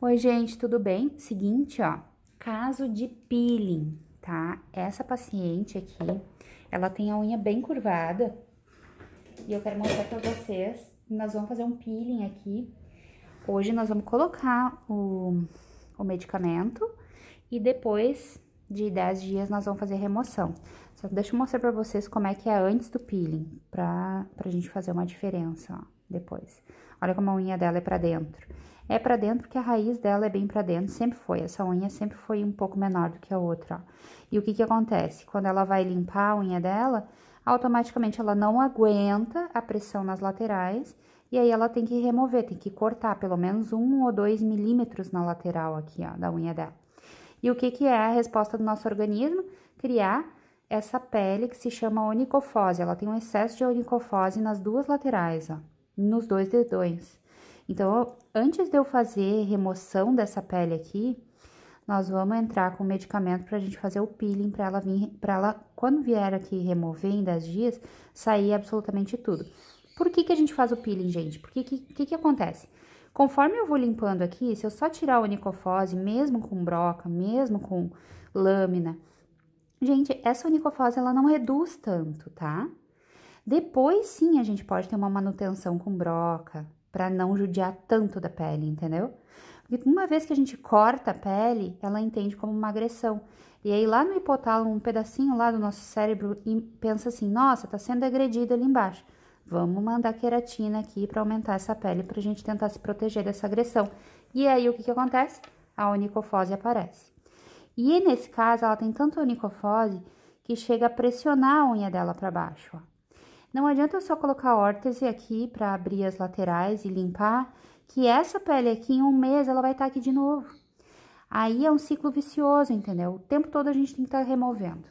Oi, gente, tudo bem? Seguinte, ó, caso de peeling, tá? Essa paciente aqui, ela tem a unha bem curvada e eu quero mostrar pra vocês. Nós vamos fazer um peeling aqui. Hoje nós vamos colocar o, o medicamento e depois de 10 dias nós vamos fazer remoção. Só deixa eu mostrar pra vocês como é que é antes do peeling, pra, pra gente fazer uma diferença, ó, depois. Olha como a unha dela é pra dentro. É pra dentro porque a raiz dela é bem pra dentro, sempre foi. Essa unha sempre foi um pouco menor do que a outra, ó. E o que que acontece? Quando ela vai limpar a unha dela, automaticamente ela não aguenta a pressão nas laterais e aí ela tem que remover, tem que cortar pelo menos um ou dois milímetros na lateral aqui, ó, da unha dela. E o que que é a resposta do nosso organismo? Criar essa pele que se chama onicofose. Ela tem um excesso de onicofose nas duas laterais, ó, nos dois dedões. Então, antes de eu fazer remoção dessa pele aqui, nós vamos entrar com medicamento para a gente fazer o peeling, para ela vir, para ela, quando vier aqui remover em 10 dias, sair absolutamente tudo. Por que que a gente faz o peeling, gente? Porque que que, que acontece? Conforme eu vou limpando aqui, se eu só tirar a onicofose, mesmo com broca, mesmo com lâmina, gente, essa onicofose ela não reduz tanto, tá? Depois sim a gente pode ter uma manutenção com broca, para não judiar tanto da pele, entendeu? Porque uma vez que a gente corta a pele, ela entende como uma agressão. E aí lá no hipotálamo, um pedacinho lá do nosso cérebro pensa assim: "Nossa, tá sendo agredido ali embaixo. Vamos mandar queratina aqui para aumentar essa pele para a gente tentar se proteger dessa agressão". E aí o que que acontece? A onicofose aparece. E nesse caso, ela tem tanta onicofose que chega a pressionar a unha dela para baixo, ó. Não adianta só colocar órtese aqui para abrir as laterais e limpar, que essa pele aqui em um mês ela vai estar tá aqui de novo. Aí é um ciclo vicioso, entendeu? O tempo todo a gente tem que estar tá removendo.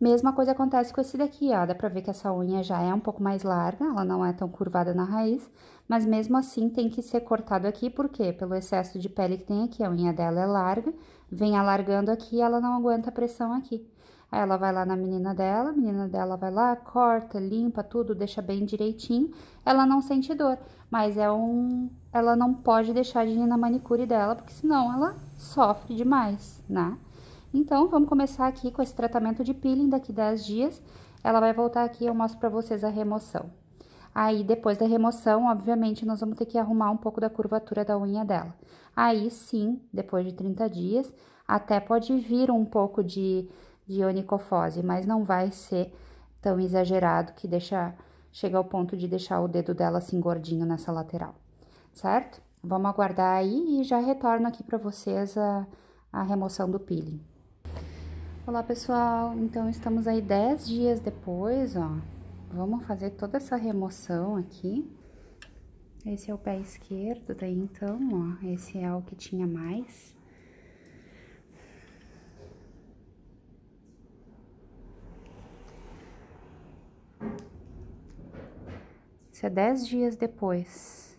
Mesma coisa acontece com esse daqui, ó. Dá pra ver que essa unha já é um pouco mais larga, ela não é tão curvada na raiz, mas mesmo assim tem que ser cortado aqui, por quê? Pelo excesso de pele que tem aqui, a unha dela é larga, vem alargando aqui, ela não aguenta a pressão aqui. Aí ela vai lá na menina dela, a menina dela vai lá, corta, limpa tudo, deixa bem direitinho. Ela não sente dor, mas é um. Ela não pode deixar de ir na manicure dela, porque senão ela sofre demais, né? Então, vamos começar aqui com esse tratamento de peeling daqui 10 dias. Ela vai voltar aqui e eu mostro pra vocês a remoção. Aí, depois da remoção, obviamente, nós vamos ter que arrumar um pouco da curvatura da unha dela. Aí, sim, depois de 30 dias, até pode vir um pouco de de onicofose, mas não vai ser tão exagerado que deixa, chega ao ponto de deixar o dedo dela assim gordinho nessa lateral, certo? Vamos aguardar aí e já retorno aqui para vocês a, a remoção do peeling. Olá, pessoal! Então, estamos aí 10 dias depois, ó. Vamos fazer toda essa remoção aqui. Esse é o pé esquerdo, daí então, ó, esse é o que tinha mais. É dez dias depois.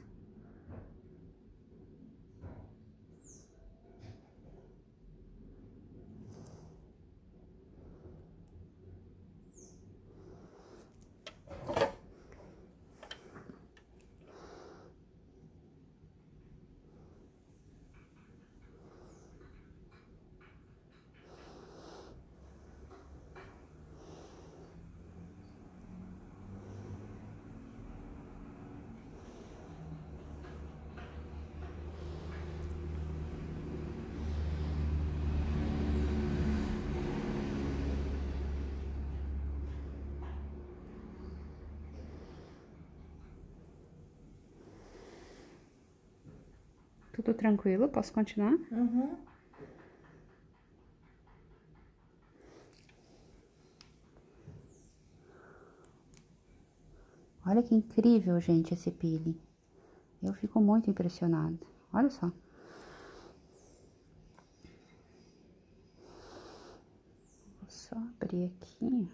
Tudo tranquilo? Posso continuar? Uhum. Olha que incrível, gente, esse peeling. Eu fico muito impressionada. Olha só. Vou só abrir aqui.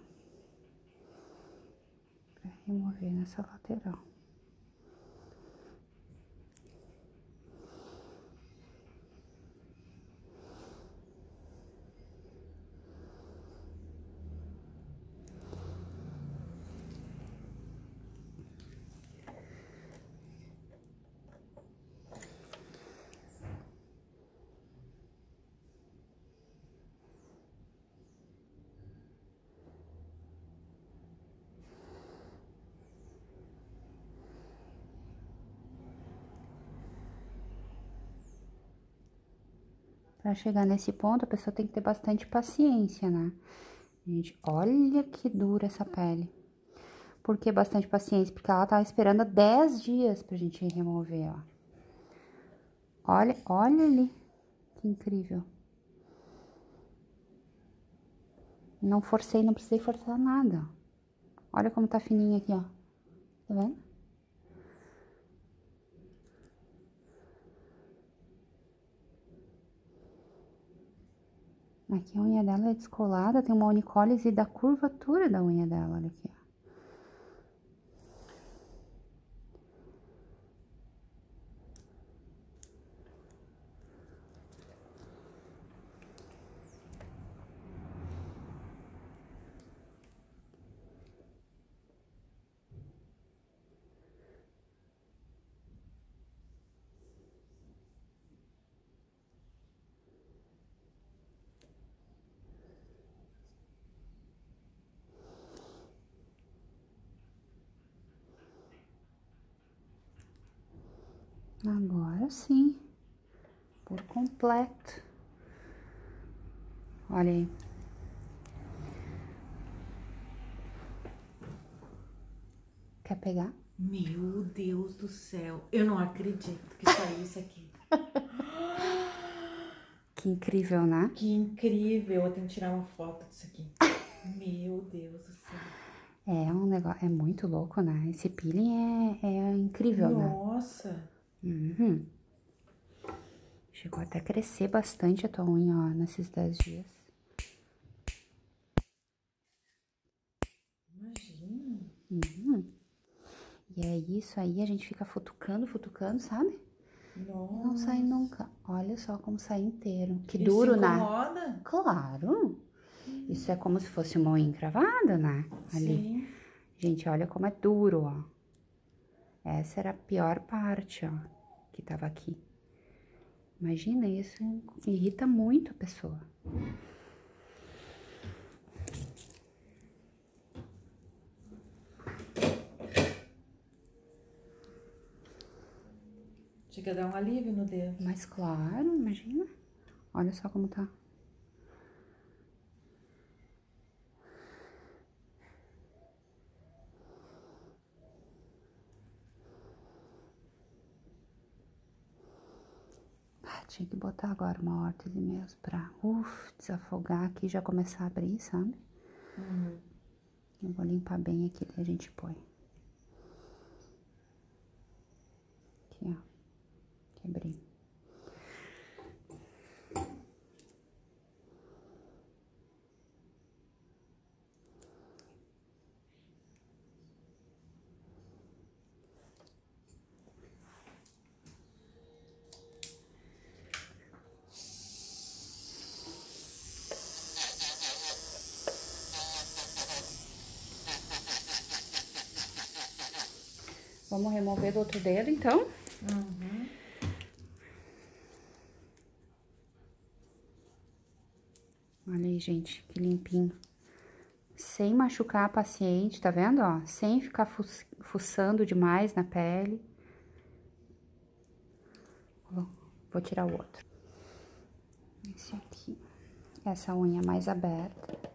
Pra remover nessa lateral. Pra chegar nesse ponto, a pessoa tem que ter bastante paciência, né? Gente, olha que dura essa pele. Por que bastante paciência? Porque ela tava esperando 10 dias pra gente remover, ó. Olha, olha ali. Que incrível. Não forcei, não precisei forçar nada. Olha como tá fininha aqui, ó. Tá vendo? Aqui a unha dela é descolada, tem uma unicólise da curvatura da unha dela, olha aqui, ó. Agora sim, por completo. Olha aí. Quer pegar? Meu Deus do céu, eu não acredito que saiu isso aqui. Que incrível, né? Que incrível, eu tenho que tirar uma foto disso aqui. Meu Deus do céu. É um negócio, é muito louco, né? Esse peeling é, é incrível, né? Nossa. Uhum. Chegou até a crescer bastante a tua unha, ó, nesses 10 dias. Imagina. Uhum. E é isso aí, a gente fica futucando, futucando, sabe? Nossa. Não sai nunca. Olha só como sai inteiro. Que Isso duro, né? incomoda? Claro. Isso é como se fosse uma unha encravada, né? Ali. Sim. Gente, olha como é duro, ó. Essa era a pior parte, ó, que tava aqui. Imagina, isso irrita muito a pessoa. Chega a dar um alívio no dedo. Mas claro, imagina. Olha só como tá. Tinha que botar agora uma órtese mesmo pra, uf, desafogar aqui e já começar a abrir, sabe? Uhum. Eu vou limpar bem aqui, daí a gente põe. Aqui, ó. Quebrei. Vamos remover do outro dedo, então. Uhum. Olha aí, gente, que limpinho. Sem machucar a paciente, tá vendo, ó? Sem ficar fu- fuçando demais na pele. Vou, tirar o outro. Esse aqui. Essa unha mais aberta.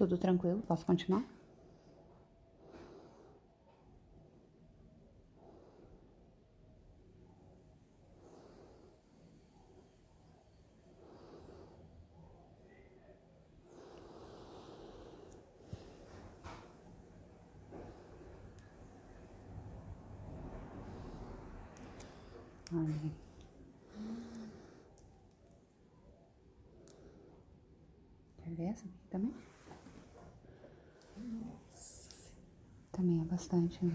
Tudo tranquilo? Posso continuar? Quer ver essa aqui também? Também é bastante, né?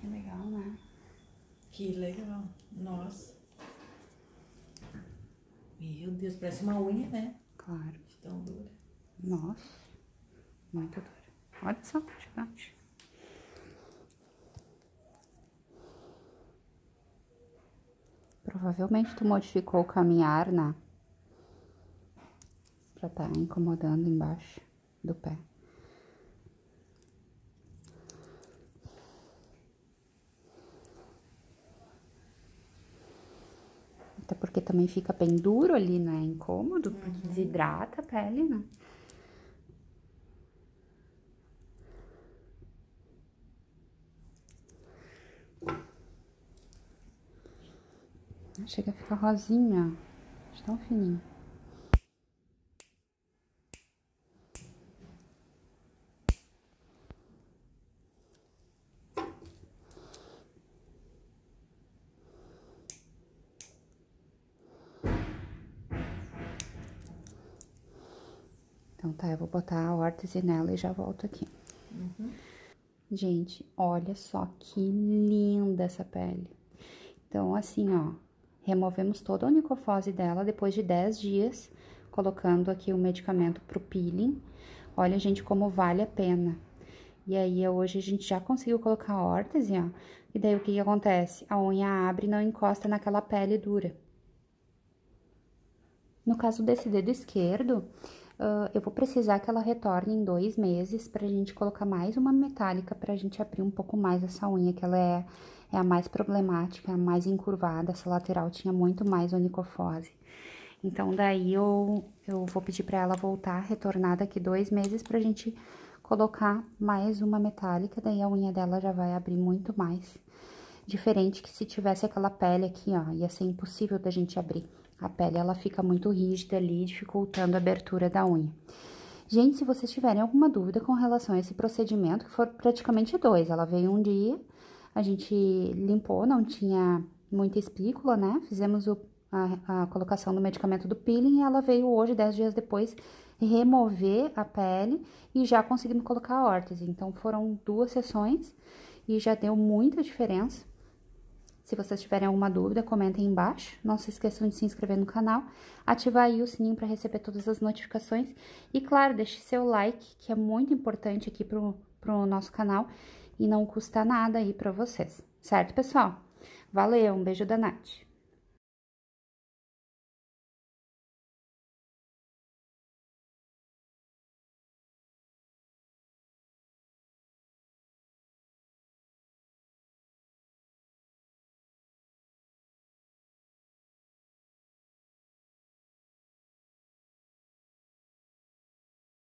Que legal, né? Que legal. Nossa. Meu Deus, parece uma unha, né? Claro. De tão dura. Nossa, muito dura. Olha só, gigante. Provavelmente tu modificou o caminhar, né? Pra tá incomodando embaixo do pé. Até porque também fica bem duro ali, né? Incômodo, porque desidrata a pele, né? Chega a ficar rosinha. De tão fininho. Então tá, eu vou botar a órtese nela e já volto aqui. Gente, olha só que linda essa pele. Então, assim, ó, removemos toda a onicofose dela depois de 10 dias, colocando aqui o medicamento pro peeling. Olha, gente, como vale a pena. E aí, hoje a gente já conseguiu colocar a órtese, ó. E daí, o que que acontece? A unha abre e não encosta naquela pele dura. No caso desse dedo esquerdo, uh, eu vou precisar que ela retorne em dois meses pra gente colocar mais uma metálica pra gente abrir um pouco mais essa unha, que ela é, é a mais problemática, a mais encurvada. Essa lateral tinha muito mais onicofose. Então, daí eu, eu vou pedir pra ela voltar, retornar daqui dois meses pra gente colocar mais uma metálica, daí a unha dela já vai abrir muito mais. Diferente que se tivesse aquela pele aqui, ó, ia ser impossível da gente abrir. A pele, ela fica muito rígida ali, dificultando a abertura da unha. Gente, se vocês tiverem alguma dúvida com relação a esse procedimento, que for praticamente dois, ela veio um dia, a gente limpou, não tinha muita espícula, né? Fizemos o, a, a colocação do medicamento do peeling e ela veio hoje, dez dias depois, remover a pele e já conseguimos colocar a órtese. Então, foram duas sessões e já deu muita diferença. Se vocês tiverem alguma dúvida, comentem embaixo. Não se esqueçam de se inscrever no canal, ativar aí o sininho para receber todas as notificações. E, claro, deixe seu like, que é muito importante aqui pro, pro nosso canal e não custa nada aí para vocês. Certo, pessoal? Valeu, um beijo da Nath.